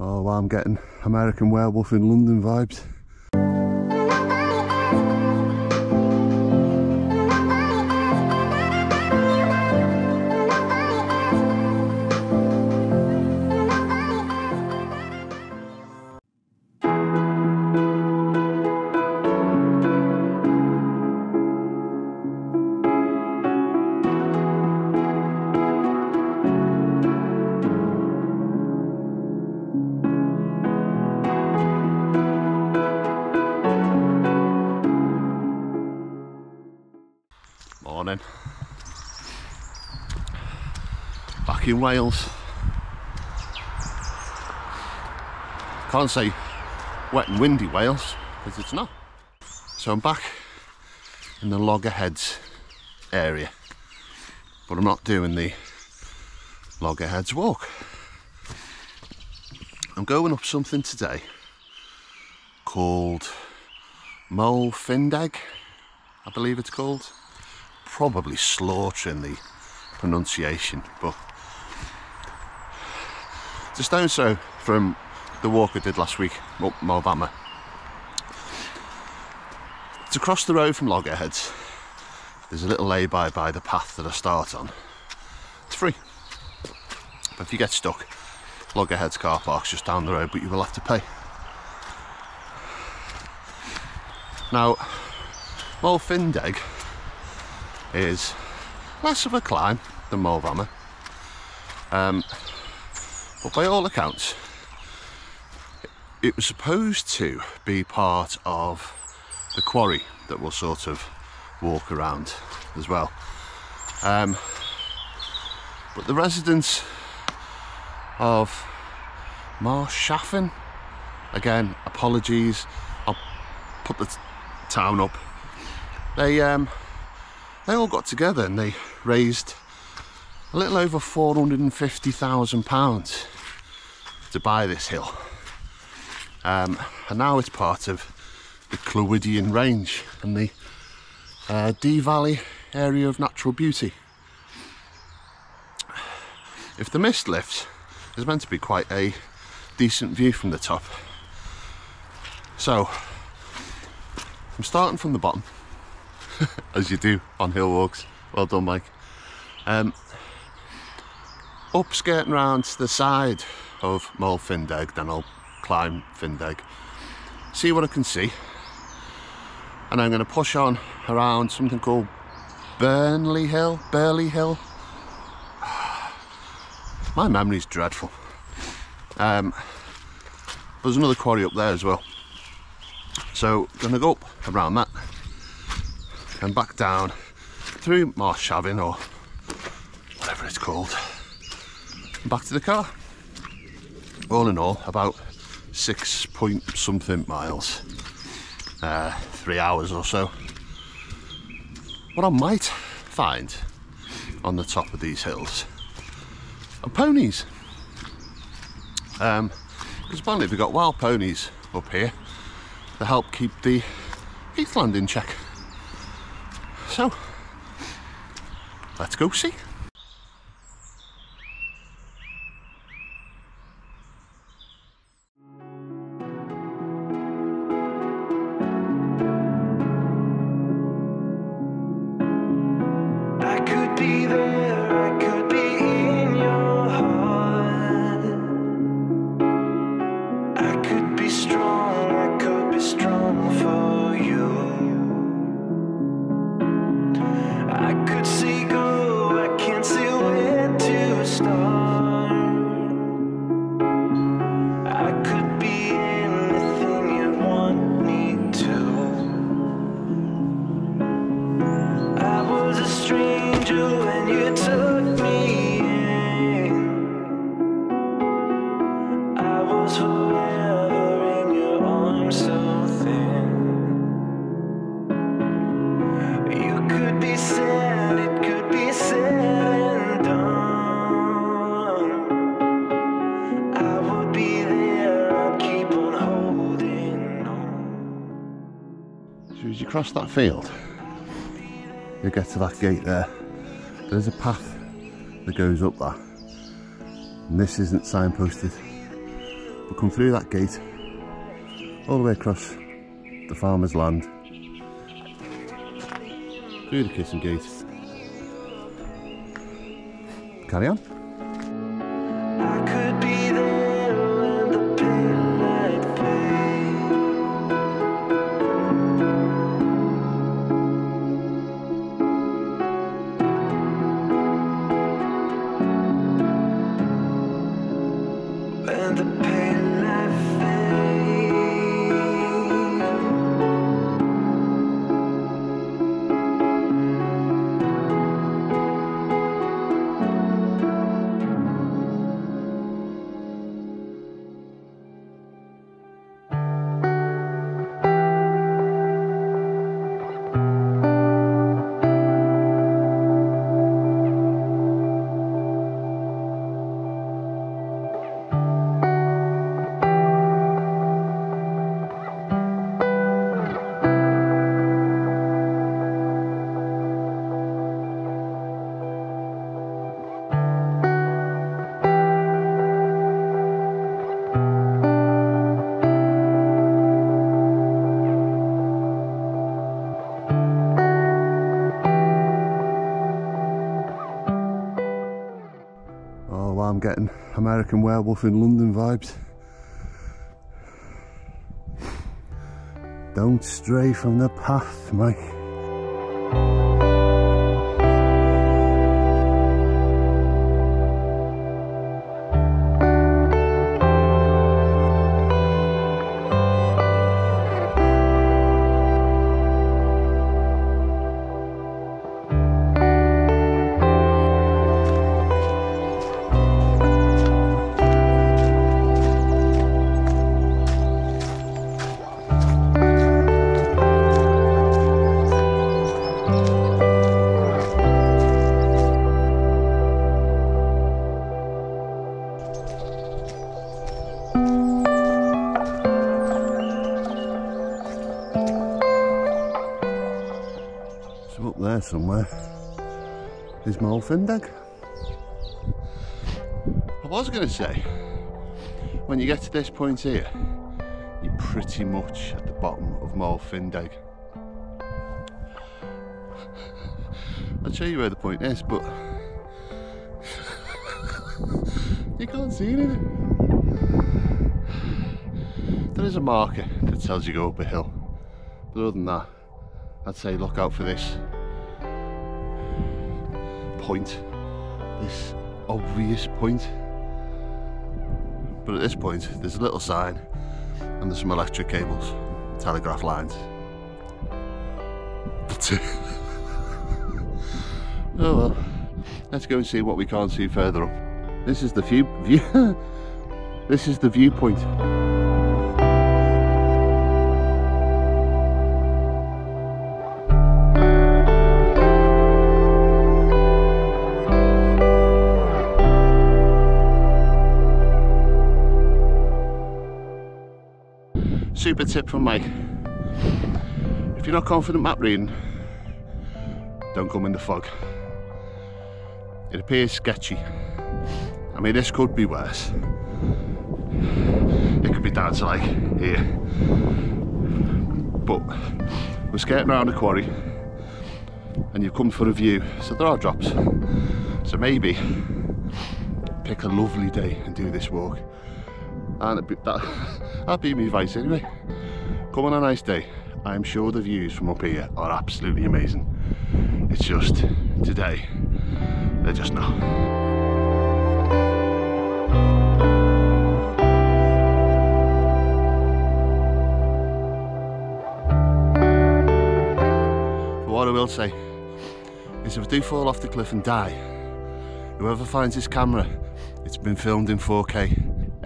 Oh, I'm getting American Werewolf in London vibes. Wales. Can't say wet and windy Wales because it's not. So I'm back in the Loggerheads area, but I'm not doing the Loggerheads walk. I'm going up something today called Moel Findeg, I believe it's called probably slaughtering the pronunciation, but it's a stone's throw from the walk I did last week up Moel Famau. It's across the road from Loggerheads. There's a little lay-by by the path that I start on. It's free. But if you get stuck, Loggerheads car park's just down the road, but you will have to pay. Now, Moel Findeg is less of a climb than Moel Famau. Um, but by all accounts, it was supposed to be part of the quarry that we'll sort of walk around as well. Um, but the residents of Maeshafn, again, apologies, I'll put the town up. They um, they all got together and they raised a little over £450,000 to buy this hill. Um, and now it's part of the Clwydian Range and the uh, Dee Valley area of natural beauty. If the mist lifts, there's meant to be quite a decent view from the top. So, I'm starting from the bottom as you do on hill walks. Well done, Mike. Um, up skirting round to the side of Moel Findeg, then I'll climb Findeg, see what I can see, and I'm going to push on around something called Burnley Hill, Burley Hill. My memory's dreadful. Um, there's another quarry up there as well. So, going to go up around that and back down through Marsh Maeshafn or whatever it's called back to the car. All in all, about six point something miles, uh, three hours or so. What I might find on the top of these hills are ponies. Um, because apparently we've got wild ponies up here to help keep the heathland in check. So, let's go see. As you cross that field, you get to that gate there. There's a path that goes up that. And this isn't signposted. We come through that gate, all the way across the farmer's land, through the kissing gate. Carry on. Getting American Werewolf in London vibes. Don't stray from the path, Mike. Is Findeg. I was going to say, when you get to this point here, you're pretty much at the bottom of Moel Findeg. I'll show you where the point is, but you can't see anything. There is a marker that tells you go up a hill, but other than that, I'd say look out for this point, this obvious point. But at this point, there's a little sign and there's some electric cables, telegraph lines. It. Uh, oh well, let's go and see what we can't see further up. This is the view. view this is the viewpoint. Super tip from Mike. If you're not confident map reading, don't come in the fog. It appears sketchy. I mean, this could be worse. It could be down to like here. But we're skating around a quarry and you've come for a view, so there are drops. So maybe pick a lovely day and do this walk. And be, that, that'd be my advice anyway. Come on a nice day. I'm sure the views from up here are absolutely amazing. It's just today, they're just not. What I will say is if I do fall off the cliff and die, whoever finds this camera, it's been filmed in 4K,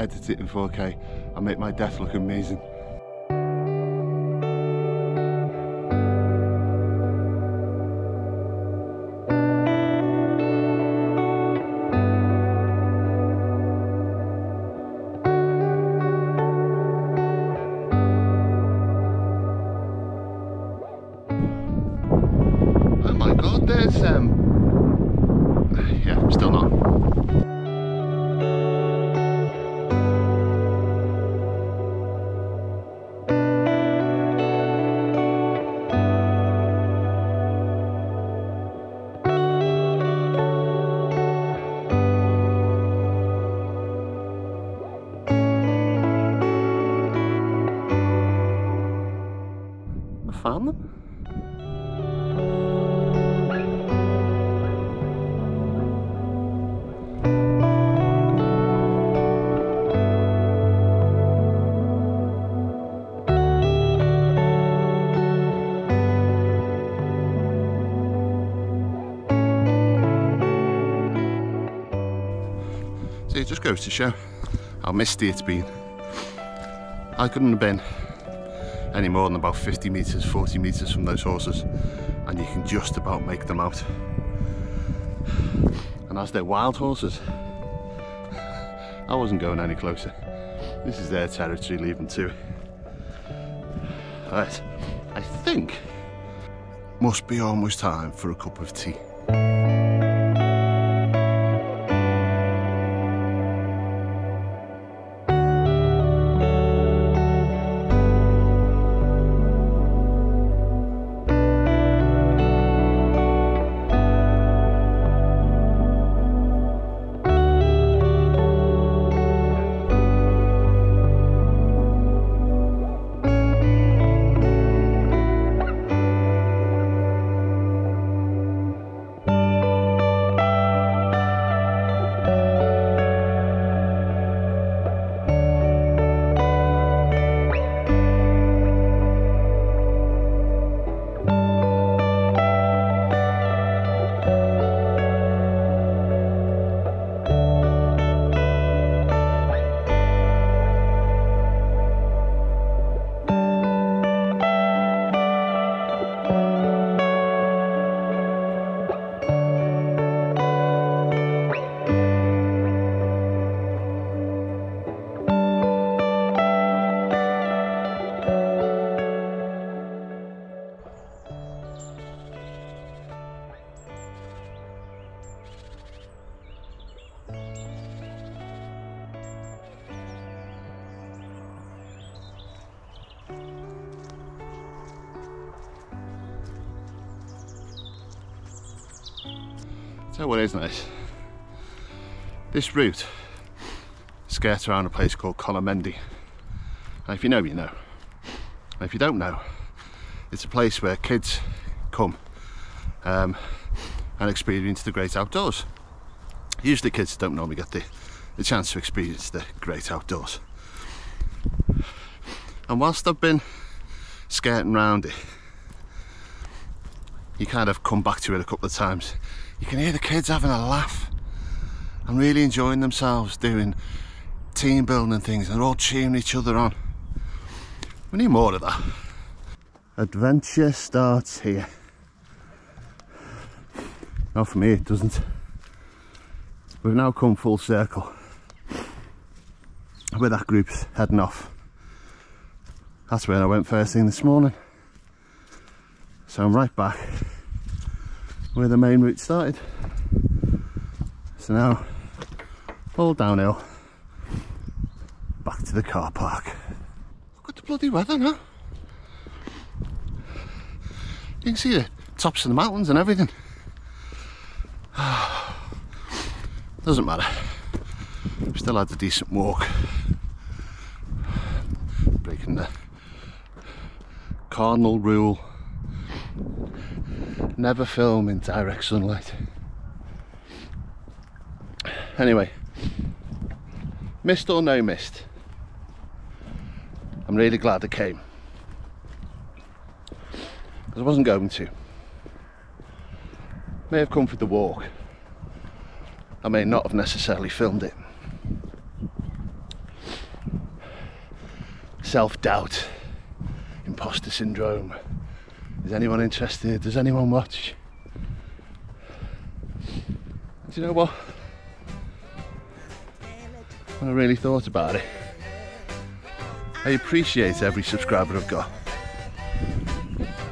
edited in 4K, and make my death look amazing. Oh my god, there's um Rome. So it just goes to show how misty it's been. I couldn't have been any more than about 50 metres, 40 metres from those horses, and you can just about make them out. And as they're wild horses, I wasn't going any closer. This is their territory, leave them to it. Right, I think must be almost time for a cup of tea. You what is nice. This route skirts around a place called Colomendy. And if you know, you know. And if you don't know, it's a place where kids come um, and experience the great outdoors. Usually kids don't normally get the, the chance to experience the great outdoors. And whilst I've been skirting around it, you kind of come back to it a couple of times. You can hear the kids having a laugh and really enjoying themselves doing team building and things and they're all cheering each other on. We need more of that. Adventure starts here. Not for me, it doesn't. We've now come full circle where that group's heading off. That's where I went first thing this morning. So I'm right back where the main route started. So now, all downhill, back to the car park. Look at the bloody weather now. You can see the tops of the mountains and everything. Doesn't matter. We still had a decent walk. Breaking the cardinal rule never film in direct sunlight. Anyway, mist or no mist, I'm really glad I came. Because I wasn't going to. May have come for the walk. I may not have necessarily filmed it. Self doubt, imposter syndrome. Is anyone interested? Does anyone watch? Do you know what? When I really thought about it, I appreciate every subscriber I've got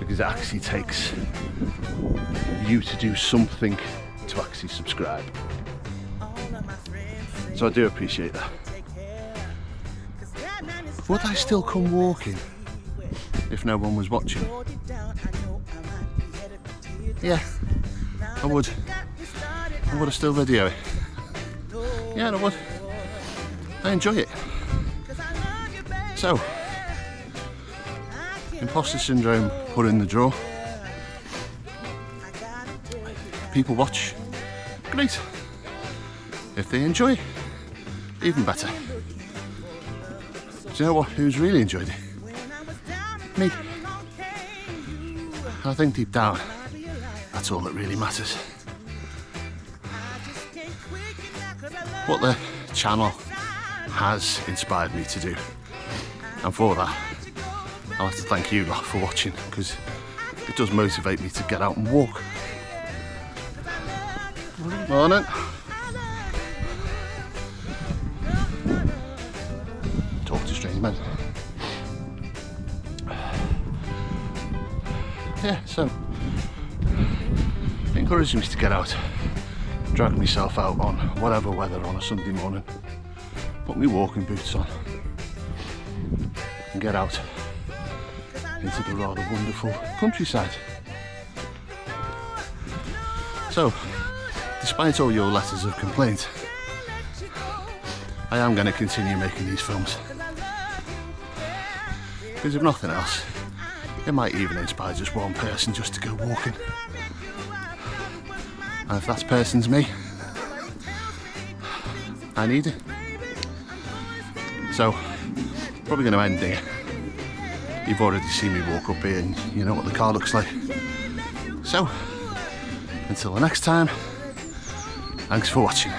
because it actually takes you to do something to actually subscribe. So I do appreciate that. Would I still come walking if no one was watching? Yeah, I would. I would have still video it. Yeah, I would. I enjoy it. So, imposter syndrome put in the drawer. People watch. Great. If they enjoy, even better. Do you know what? Who's really enjoyed it? Me. I think deep down, that's all that really matters. What the channel has inspired me to do. And for that, I'll have to thank you lot for watching because it does motivate me to get out and walk. Morning. Talk to strange men. Yeah, so it encourages me to get out, drag myself out on whatever weather on a Sunday morning, put my walking boots on, and get out into the rather wonderful countryside. So, despite all your letters of complaint, I am going to continue making these films. Because if nothing else, it might even inspire just one person just to go walking. And if that person's me, I need it. So, probably going to end here. You've already seen me walk up here and you know what the car looks like. So, until the next time, thanks for watching.